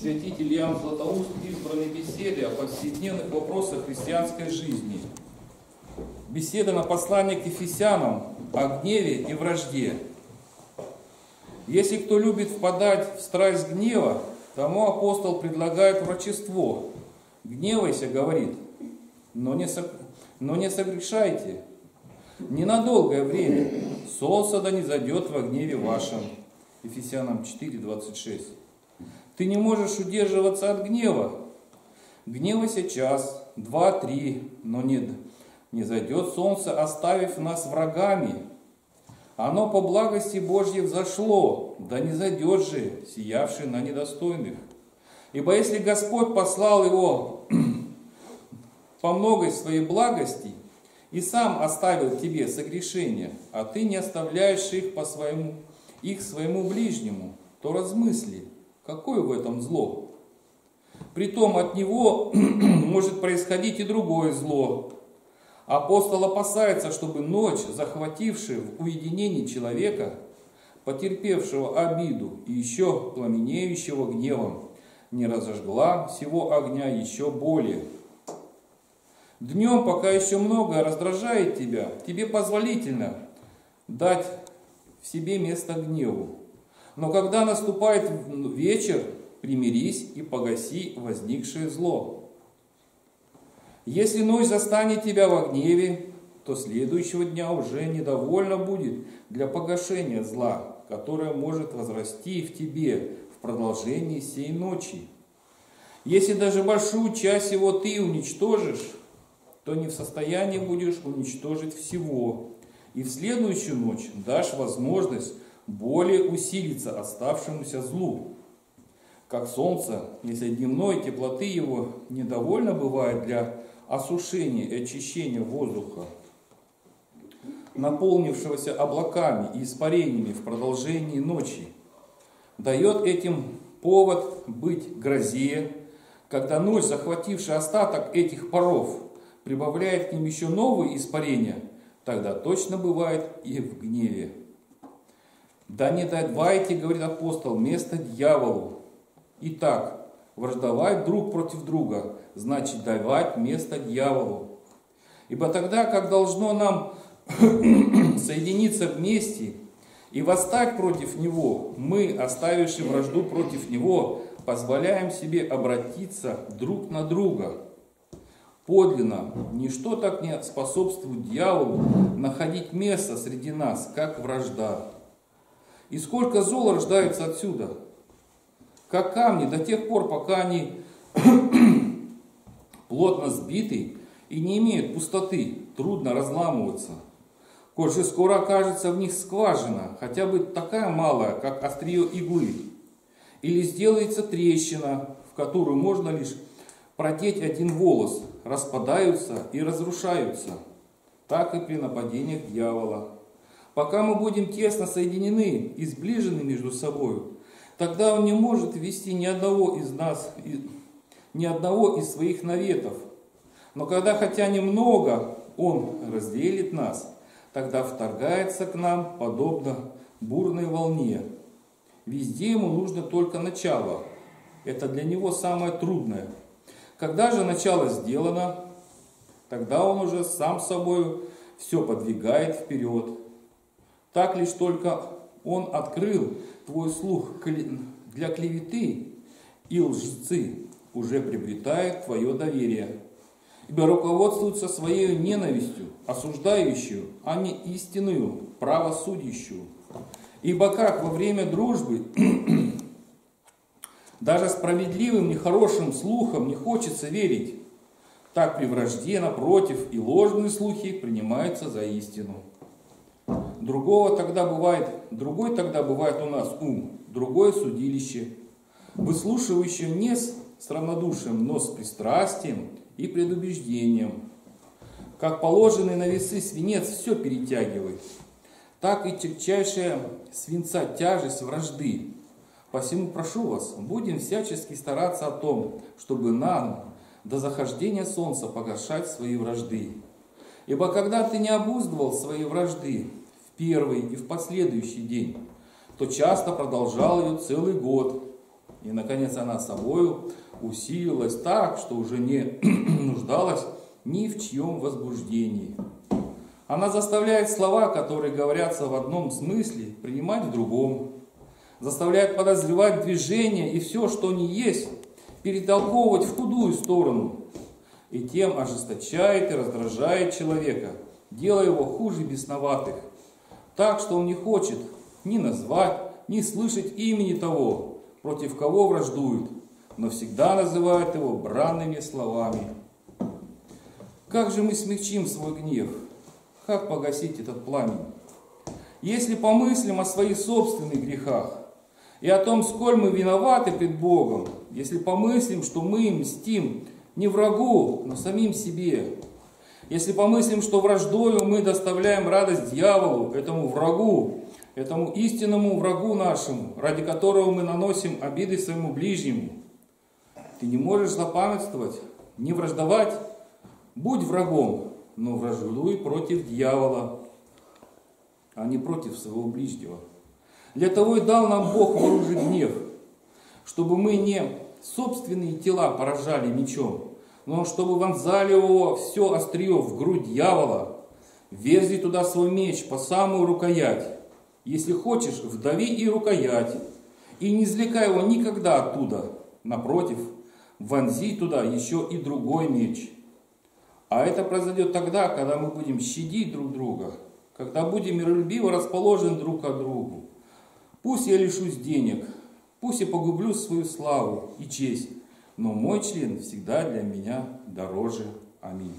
святитель Иоанн Златоуст избранной беседы о повседневных вопросах христианской жизни. Беседа на послание к Ефесянам о гневе и вражде. Если кто любит впадать в страсть гнева, тому апостол предлагает врачество. Гневайся, говорит, но не, со... но не согрешайте. Ненадолгое время. Солнце да не зайдет во гневе вашем. Ефесянам 4, 26. Ты не можешь удерживаться от гнева. Гневайся час, два, три, но не, не зайдет солнце, оставив нас врагами. Оно по благости Божьей взошло, да не зайдет же, сиявший на недостойных. Ибо если Господь послал его по многой своей благости и сам оставил тебе согрешения, а ты не оставляешь их, по своему, их своему ближнему, то размысли, какое в этом зло. Притом от него может происходить и другое зло. Апостол опасается, чтобы ночь, захватившая в уединении человека, потерпевшего обиду и еще пламенеющего гневом, не разожгла всего огня еще более. Днем, пока еще многое раздражает тебя, тебе позволительно дать в себе место гневу. Но когда наступает вечер, примирись и погаси возникшее зло. Если ночь застанет тебя во гневе, то следующего дня уже недовольно будет для погашения зла, которое может возрасти в тебе в продолжении сей ночи. Если даже большую часть его ты уничтожишь, то не в состоянии будешь уничтожить всего. И в следующую ночь дашь возможность более усилиться оставшемуся злу. Как солнце, если дневной теплоты его недовольно бывает для осушения и очищения воздуха, наполнившегося облаками и испарениями в продолжении ночи, дает этим повод быть грозе, когда ночь, захватившая остаток этих паров, прибавляет к ним еще новые испарения, тогда точно бывает и в гневе. Да не давайте, говорит апостол, место дьяволу. Итак, враждовать друг против друга, значит давать место дьяволу. Ибо тогда, как должно нам соединиться вместе и восстать против него, мы, оставивши вражду против него, позволяем себе обратиться друг на друга. Подлинно, ничто так не способствует дьяволу находить место среди нас, как вражда. И сколько зол рождается отсюда, как камни, до тех пор, пока они плотно сбиты и не имеют пустоты, трудно разламываться. Коль же скоро окажется в них скважина, хотя бы такая малая, как острие иглы, или сделается трещина, в которую можно лишь продеть один волос, распадаются и разрушаются, так и при нападениях дьявола. Пока мы будем тесно соединены и сближены между собой, тогда он не может вести ни одного из нас, ни одного из своих наветов. Но когда хотя немного он разделит нас, тогда вторгается к нам подобно бурной волне. Везде ему нужно только начало. Это для него самое трудное. Когда же начало сделано, тогда он уже сам собой все подвигает вперед. Так лишь только Он открыл твой слух для клеветы, и лжецы уже приобретают твое доверие. Ибо руководствуются своей ненавистью, осуждающую, а не истинную, правосудящую. Ибо как во время дружбы даже справедливым, нехорошим слухам не хочется верить, так при вражде, напротив, и ложные слухи принимаются за истину. Другого тогда бывает, другой тогда бывает у нас ум, другое судилище, выслушивающее не с, с равнодушием, но с пристрастием и предубеждением. Как положенный на весы свинец все перетягивает, так и тягчайшая свинца тяжесть вражды. Посему прошу вас, будем всячески стараться о том, чтобы нам до захождения солнца погашать свои вражды. Ибо когда ты не обуздывал свои вражды, первый и в последующий день, то часто продолжал ее целый год. И, наконец, она собою усилилась так, что уже не нуждалась ни в чьем возбуждении. Она заставляет слова, которые говорятся в одном смысле, принимать в другом. Заставляет подозревать движение и все, что не есть, перетолковывать в худую сторону. И тем ожесточает и раздражает человека, делая его хуже бесноватых. Так, что он не хочет ни назвать, ни слышать имени того, против кого враждует, но всегда называет его бранными словами. Как же мы смягчим свой гнев? Как погасить этот пламень? Если помыслим о своих собственных грехах и о том, сколь мы виноваты пред Богом, если помыслим, что мы мстим не врагу, но самим себе, если помыслим, что враждою мы доставляем радость дьяволу, этому врагу, этому истинному врагу нашему, ради которого мы наносим обиды своему ближнему, ты не можешь запамятствовать, не враждовать, будь врагом, но враждуй против дьявола, а не против своего ближнего. Для того и дал нам Бог вооружить гнев, чтобы мы не собственные тела поражали мечом, но чтобы вонзали его все острие в грудь дьявола, везли туда свой меч по самую рукоять. Если хочешь, вдави и рукоять, и не извлекай его никогда оттуда. Напротив, вонзи туда еще и другой меч. А это произойдет тогда, когда мы будем щадить друг друга, когда будем миролюбиво расположены друг к другу. Пусть я лишусь денег, пусть я погублю свою славу и честь, но мой член всегда для меня дороже. Аминь.